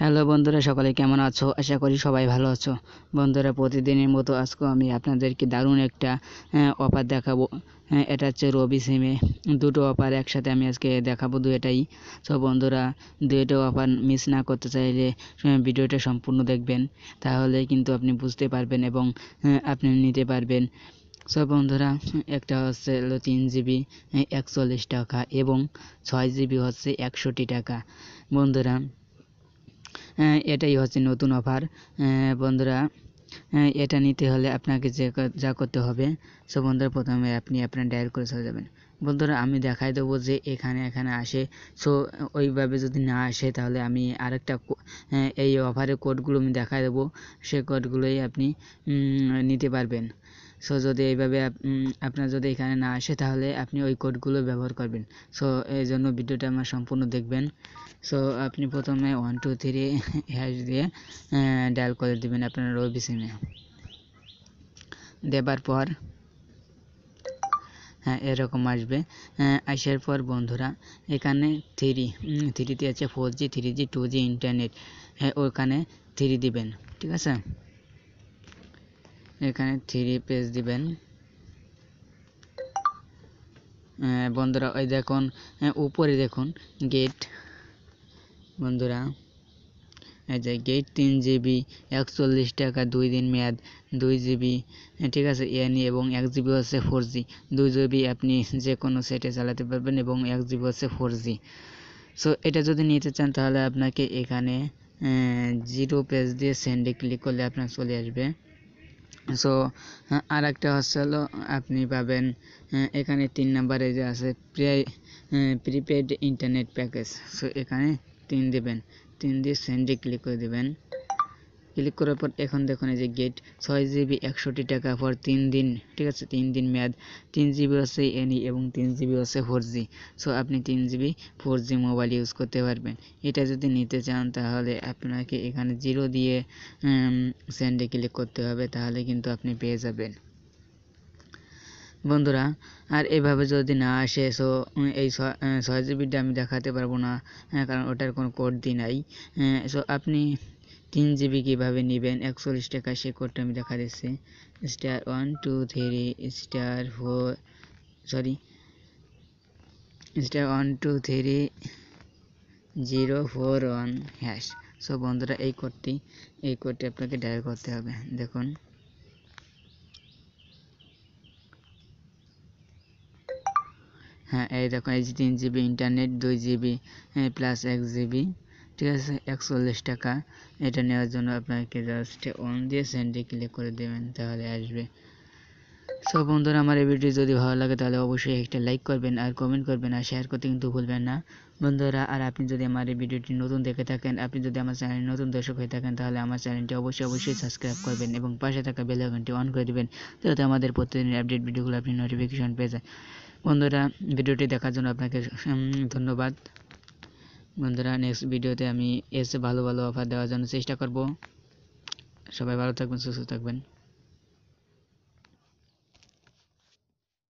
Hello বন্ধুরা, সকলে কেমন আছো? আশা করি সবাই ভালো আছো। বন্ধুরা, প্রতিদিনের মতো আজকে আমি আপনাদেরকে দারুণ একটা অফার দেখাবো। এটা হচ্ছে রবি সিমে দুটো অফার একসাথে আমি আজকে দেখাবো দুয়েটাই সো বন্ধুরা দুয়েটা অফার মিস না করতে চাইলে ভিডিওটা সম্পূর্ণ দেখবেন। তাহলে কিন্তু আপনি বুঝতে পারবেন এবং আপনি নিতে পারবেন। সো বন্ধুরা, একটা হচ্ছে হলো তিন জিবি একচল্লিশ টাকা এবং ছয় জিবি হচ্ছে একষট্টি টাকা। বন্ধুরা এটাই হচ্ছে নতুন অফার বন্ধুরা এটা নিতে হলে আপনাকে যে যা করতে হবে, সো বন্ধুরা, প্রথমে আপনি আপনার ডায়াল করে চলে যাবেন। বন্ধুরা, আমি দেখাই দেবো যে এখানে এখানে আসে। সো, ওইভাবে যদি না আসে, তাহলে আমি আরেকটা এই অফারের কোডগুলো আমি দেখাই দেবো। সে কোডগুলোই আপনি নিতে পারবেন। সো যদি এইভাবে আপনার যদি এখানে না আসে, তাহলে আপনি ওই কোডগুলো ব্যবহার করবেন। সো এই জন্য ভিডিওটা আমার সম্পূর্ণ দেখবেন। সো আপনি প্রথমে ওয়ান টু থ্রি হ্যাশ দিয়ে ডায়াল করে দেবেন আপনার রবি সিমে দেবার পর হ্যাঁ এরকম আসবে। আসার পর বন্ধুরা, এখানে থ্রি থ্রিতে আছে four G three G two G internet হ্যাঁ ওখানে থ্রি দিবেন, ঠিক আছে? এখানে থ্রি পেজ দিবেন। বন্ধুরা, ওই দেখুন উপরে দেখুন গেট বন্ধুরা, এই যে গেট তিন জিবি একচল্লিশ টাকা, দুই দিন মেয়াদ, দুই জিবি ঠিক আছে এনি এবং এক জিবি হচ্ছে ফোর জি দুই জিবি আপনি যে কোনো সেটে চালাতে পারবেন এবং এক জিবি হচ্ছে ফোর জি সো এটা যদি নিতে চান, তাহলে আপনাকে এখানে জিরো পেজ দিয়ে সেন্ডে ক্লিক করলে আপনার চলে আসবে। সো আর একটা হচ্ছে হলো আপনি পাবেন। এখানে তিন নাম্বারে যে আছে প্রায় প্রিপেড ইন্টারনেট প্যাকেজ সো এখানে তিন দেবেন। তিন দিয়ে সেন্ডে ক্লিক করে দেবেন। ক্লিক করার পর এখন দেখুন এই যে গেট ছয় জিবি একষট্টি টাকা পর তিন দিন, ঠিক আছে? তিন দিন মেয়াদ। তিন জিবি হচ্ছে এনই এবং তিন জিবি হচ্ছে ফোর জি সো আপনি তিন GB four G mobile use করতে পারবেন। এটা যদি নিতে চান, তাহলে আপনাকে এখানে জিরো দিয়ে সেন্ডে ক্লিক করতে হবে, তাহলে কিন্তু আপনি পেয়ে যাবেন। বন্ধুরা, আর এভাবে যদি না আসে সো এই ছয় জিবিটা আমি দেখাতে পারব না কারণ ওটার কোনো কোড দি নাই। সো আপনি তিন জিবি কীভাবে নেবেন? একচল্লিশ টাকা সে কোডটা আমি দেখা দিচ্ছি star one, two, three, star four, sorry, star one, two, three, zero, four, one, hash. So বন্ধুরা, এই কোডটি এই কোডটি আপনাকে ডায়াল করতে হবে। দেখুন। হ্যাঁ এই দেখুন, এই তিন জিবি ইন্টারনেট, দুই জিবি প্লাস এক জিবি। ঠিক আছে, একচল্লিশ টাকা। এটা নেওয়ার জন্য আপনাকে জাস্ট অন দিয়ে সেন্ডে ক্লিক করে দেবেন, তাহলে আসবে। সব বন্ধুরা, আমার এই ভিডিও যদি ভালো লাগে, তাহলে অবশ্যই একটা লাইক করবেন আর কমেন্ট করবেন আর শেয়ার করতে কিন্তু ভুলবেন না। বন্ধুরা, আর আপনি যদি আমার এই ভিডিওটি নতুন দেখে থাকেন, আপনি যদি আমার চ্যানেল নতুন দর্শক হয়ে থাকেন, তাহলে আমার চ্যানেলটি অবশ্যই অবশ্যই সাবস্ক্রাইব করবেন এবং পাশে থাকা বেল আইকনটি অন করে দেবেন, যাতে আমাদের প্রতিদিন আপডেট ভিডিওগুলো আপনি নোটিফিকেশন পেয়ে যায় বন্ধুরা ভিডিওটি দেখার জন্য আপনাকে ধন্যবাদ। বন্ধুরা নেক্সট ভিডিওতে আমি এসে ভালো ভালো অফার দেওয়ার জন্য চেষ্টা করব। সবাই ভালো থাকবেন, সুস্থ থাকবেন।